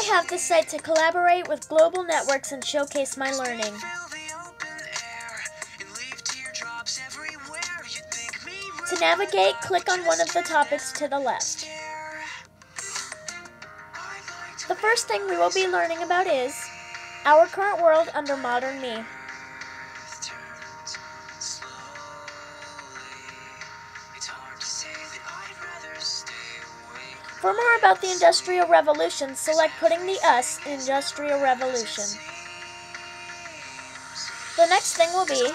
have this site to collaborate with global networks and showcase my learning. To navigate, click on one of the topics to the left. The first thing we will be learning about is our current world under modern me. For more about the Industrial Revolution, select putting the us in Industrial Revolution. The next thing will be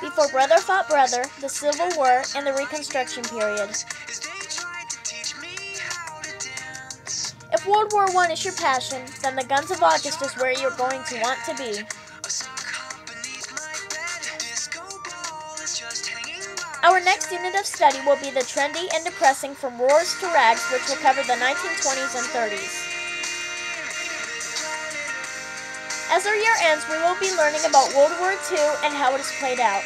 before brother fought brother, the Civil War, and the Reconstruction period. If World War I is your passion, then the Guns of August is where you're going to want to be. Our next unit of study will be the trendy and depressing From Roars to Rags, which will cover the 1920s and 30s. As our year ends, we will be learning about World War II and how it has played out.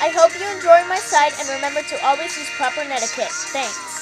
I hope you enjoy my site and remember to always use proper etiquette. Thanks.